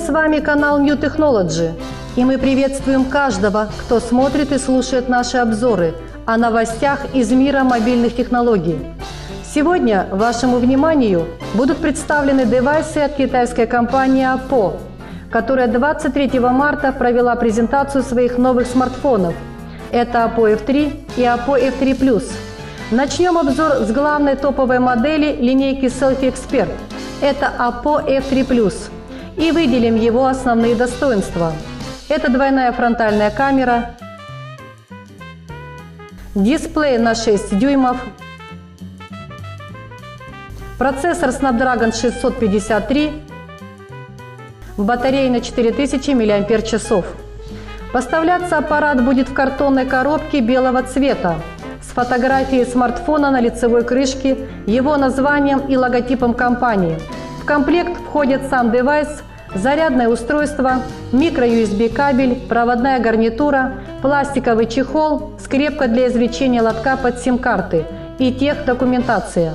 С вами канал New Technology, и мы приветствуем каждого, кто смотрит и слушает наши обзоры о новостях из мира мобильных технологий. Сегодня вашему вниманию будут представлены девайсы от китайской компании Oppo, которая 23 марта провела презентацию своих новых смартфонов. Это Oppo F3 и Oppo F3 Plus. Начнем обзор с главной топовой модели линейки Selfie Expert. Это Oppo F3 Plus – и выделим его основные достоинства. Это двойная фронтальная камера, дисплей на 6 дюймов, процессор Snapdragon 653, батарея на 4000 мАч. Поставляться аппарат будет в картонной коробке белого цвета с фотографией смартфона на лицевой крышке, его названием и логотипом компании. В комплект входит сам девайс, зарядное устройство, микро-USB кабель, проводная гарнитура, пластиковый чехол, скрепка для извлечения лотка под сим-карты и техдокументация.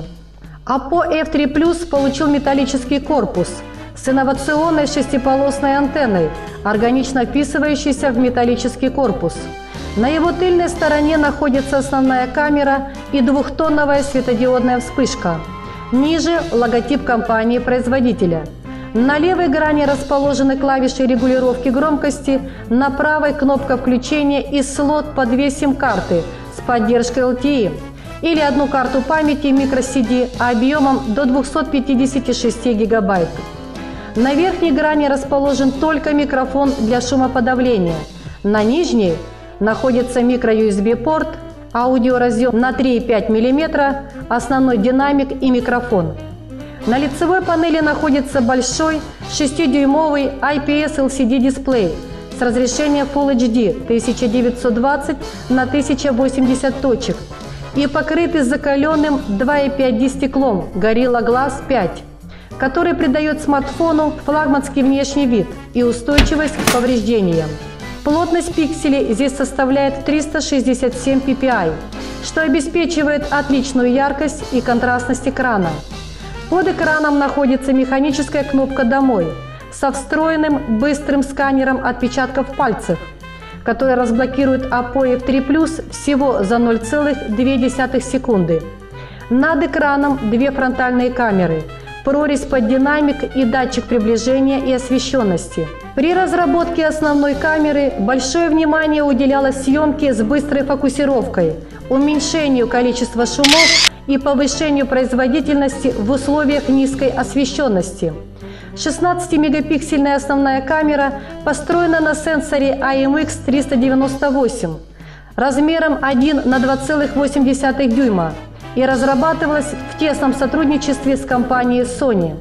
Oppo F3 Plus получил металлический корпус с инновационной шестиполосной антенной, органично вписывающейся в металлический корпус. На его тыльной стороне находится основная камера и двухтонновая светодиодная вспышка. Ниже логотип компании-производителя – на левой грани расположены клавиши регулировки громкости, на правой кнопка включения и слот под две сим-карты с поддержкой LTE или одну карту памяти microCD объемом до 256 гигабайт. На верхней грани расположен только микрофон для шумоподавления. На нижней находится микро-USB-порт, аудиоразъем на 3,5 мм, основной динамик и микрофон – на лицевой панели находится большой 6-дюймовый IPS LCD дисплей с разрешением Full HD 1920 на 1080 точек и покрытый закаленным 2,5D стеклом Gorilla Glass 5, который придает смартфону флагманский внешний вид и устойчивость к повреждениям. Плотность пикселей здесь составляет 367 ppi, что обеспечивает отличную яркость и контрастность экрана. Под экраном находится механическая кнопка «Домой» со встроенным быстрым сканером отпечатков пальцев, который разблокирует F3 Plus всего за 0,2 секунды. Над экраном две фронтальные камеры, прорезь под динамик и датчик приближения и освещенности. При разработке основной камеры большое внимание уделялось съемке с быстрой фокусировкой, уменьшению количества шумов и повышению производительности в условиях низкой освещенности. 16-мегапиксельная основная камера построена на сенсоре IMX398 размером 1 на 2,8 дюйма и разрабатывалась в тесном сотрудничестве с компанией Sony.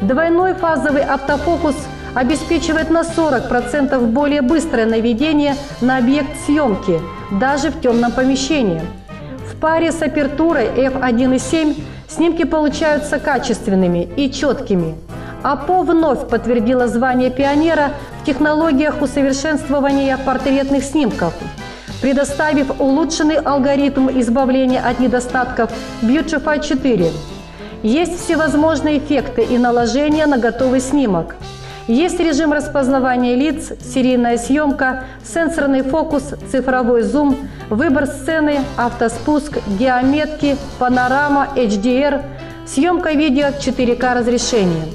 Двойной фазовый автофокус обеспечивает на 40% более быстрое наведение на объект съемки, даже в темном помещении – в паре с апертурой F1.7 снимки получаются качественными и четкими. АПО вновь подтвердила звание пионера в технологиях усовершенствования портретных снимков, предоставив улучшенный алгоритм избавления от недостатков Beautify 4. Есть всевозможные эффекты и наложения на готовый снимок – есть режим распознавания лиц, серийная съемка, сенсорный фокус, цифровой зум, выбор сцены, автоспуск, геометки, панорама, HDR, съемка видео 4К разрешения.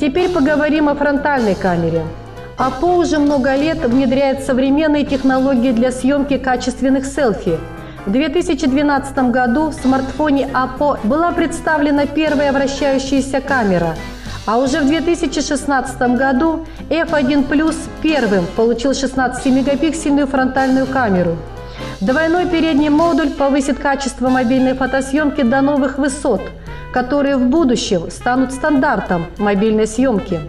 Теперь поговорим о фронтальной камере. АПО уже много лет внедряет современные технологии для съемки качественных селфи. В 2012 году в смартфоне АПО была представлена первая вращающаяся камера – а уже в 2016 году F1 Plus первым получил 16-мегапиксельную фронтальную камеру. Двойной передний модуль повысит качество мобильной фотосъемки до новых высот, которые в будущем станут стандартом мобильной съемки.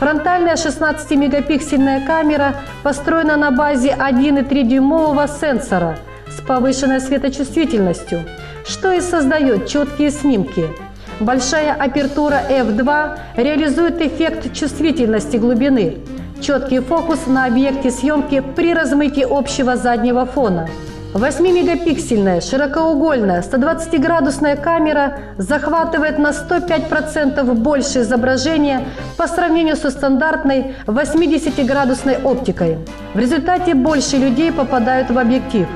Фронтальная 16-мегапиксельная камера построена на базе 1,3-дюймового сенсора с повышенной светочувствительностью, что и создает четкие снимки – Большая апертура F2 реализует эффект чувствительности глубины, четкий фокус на объекте съемки при размытии общего заднего фона. 8-мегапиксельная широкоугольная 120-градусная камера захватывает на 105% больше изображения по сравнению со стандартной 80-градусной оптикой. В результате больше людей попадают в объектив,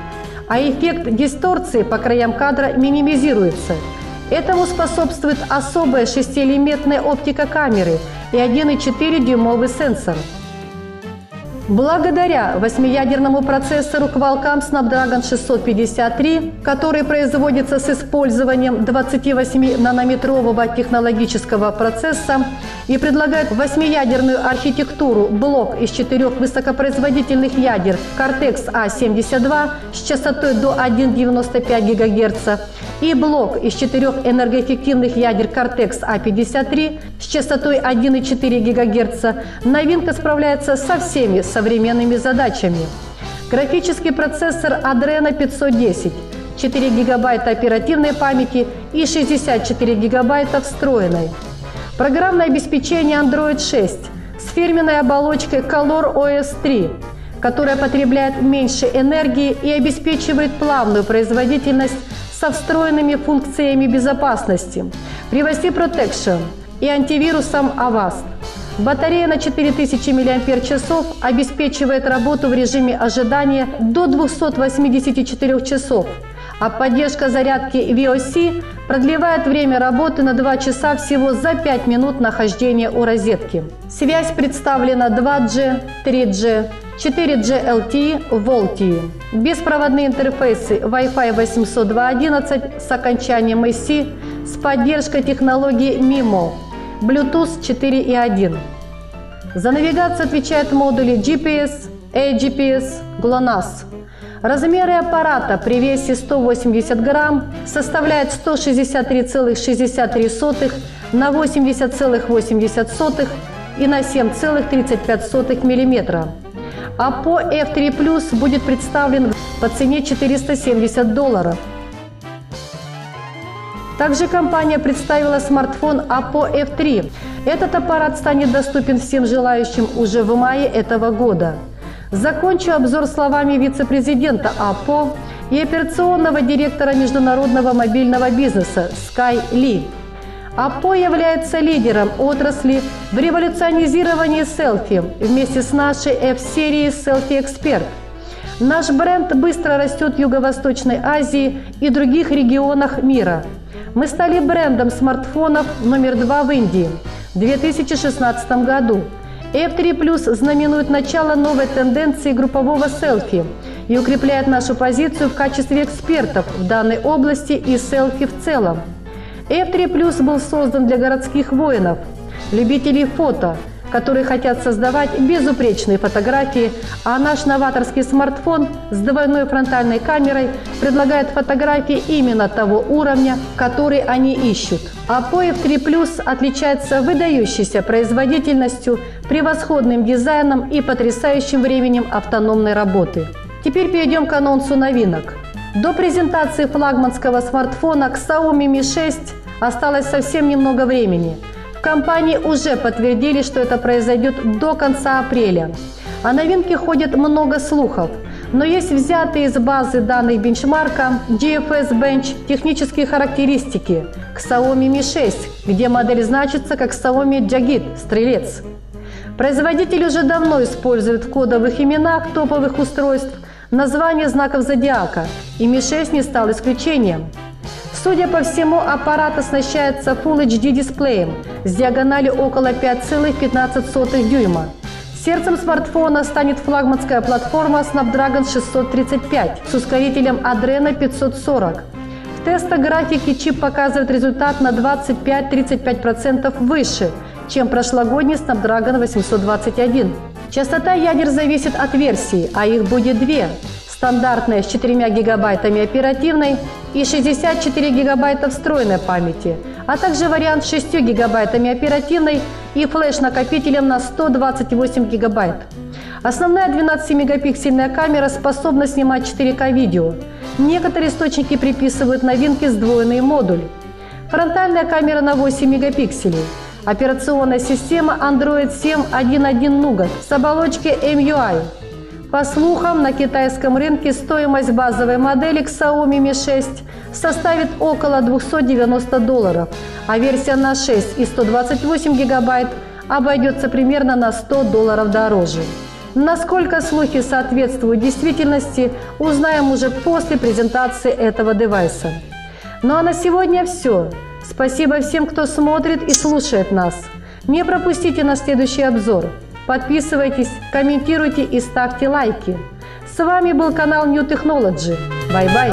а эффект дисторции по краям кадра минимизируется. Этому способствует особая шестиэлементная оптика камеры и 1,4-дюймовый сенсор – Благодаря восьмиядерному процессору Qualcomm Snapdragon 653, который производится с использованием 28-нанометрового технологического процесса и предлагает восьмиядерную архитектуру блок из четырех высокопроизводительных ядер Cortex A72 с частотой до 1,95 ГГц и блок из четырех энергоэффективных ядер Cortex A53 с частотой 1,4 ГГц, новинка справляется со всеми современными задачами. Графический процессор Adreno 510, 4 гигабайта оперативной памяти и 64 гигабайта встроенной. Программное обеспечение Android 6 с фирменной оболочкой Color OS 3, которая потребляет меньше энергии и обеспечивает плавную производительность со встроенными функциями безопасности, Privacy Protection и антивирусом Avast. Батарея на 4000 мАч обеспечивает работу в режиме ожидания до 284 часов, а поддержка зарядки VOC продлевает время работы на 2 часа всего за 5 минут нахождения у розетки. Связь представлена 2G, 3G, 4G LTE, VoLTE. Беспроводные интерфейсы Wi-Fi 802.11 с окончанием SC с поддержкой технологии MIMO, Bluetooth 4.1. За навигацию отвечают модули GPS, AGPS, GLONASS. Размеры аппарата при весе 180 грамм составляют 163,63 на 80,80 и на 7,35 мм а по F3 Plus будет представлен по цене 470 долларов. Также компания представила смартфон Oppo F3. Этот аппарат станет доступен всем желающим уже в мае этого года. Закончу обзор словами вице-президента Oppo и операционного директора международного мобильного бизнеса Sky Ли. АПО является лидером отрасли в революционизировании селфи вместе с нашей F-серией Selfie Expert. Наш бренд быстро растет в Юго-Восточной Азии и других регионах мира. Мы стали брендом смартфонов номер два в Индии в 2016 году. F3 Plus знаменует начало новой тенденции группового селфи и укрепляет нашу позицию в качестве экспертов в данной области и селфи в целом. F3 Plus был создан для городских воинов, любителей фото, которые хотят создавать безупречные фотографии, а наш новаторский смартфон с двойной фронтальной камерой предлагает фотографии именно того уровня, который они ищут. А F3 Plus отличается выдающейся производительностью, превосходным дизайном и потрясающим временем автономной работы. Теперь перейдем к анонсу новинок. До презентации флагманского смартфона Xiaomi Mi 6 осталось совсем немного времени. Компании уже подтвердили, что это произойдет до конца апреля. О новинке ходит много слухов, но есть взятые из базы данных бенчмарка GFS Bench технические характеристики к Xiaomi Mi 6, где модель значится как Xiaomi Jagit – стрелец. Производитель уже давно использует в кодовых именах топовых устройств название знаков зодиака, и Mi 6 не стал исключением. Судя по всему, аппарат оснащается Full HD дисплеем с диагональю около 5,15 дюйма. Сердцем смартфона станет флагманская платформа Snapdragon 635 с ускорителем Adreno 540. В тестах графики чип показывает результат на 25-35% выше, чем прошлогодний Snapdragon 821. Частота ядер зависит от версии, а их будет две. Стандартная с 4 гигабайтами оперативной и 64 гигабайта встроенной памяти, а также вариант с 6 гигабайтами оперативной и флеш-накопителем на 128 гигабайт. Основная 12-мегапиксельная камера способна снимать 4К видео. Некоторые источники приписывают новинке сдвоенный модуль. Фронтальная камера на 8 мегапикселей – Операционная система Android 7.1.1 Nougat с оболочкой MUI. По слухам, на китайском рынке стоимость базовой модели Xiaomi Mi 6 составит около 290 долларов, а версия на 6 и 128 гигабайт обойдется примерно на 100 долларов дороже. Насколько слухи соответствуют действительности, узнаем уже после презентации этого девайса. Ну а на сегодня все. Спасибо всем, кто смотрит и слушает нас. Не пропустите наш следующий обзор. Подписывайтесь, комментируйте и ставьте лайки. С вами был канал New Technology. Bye-bye!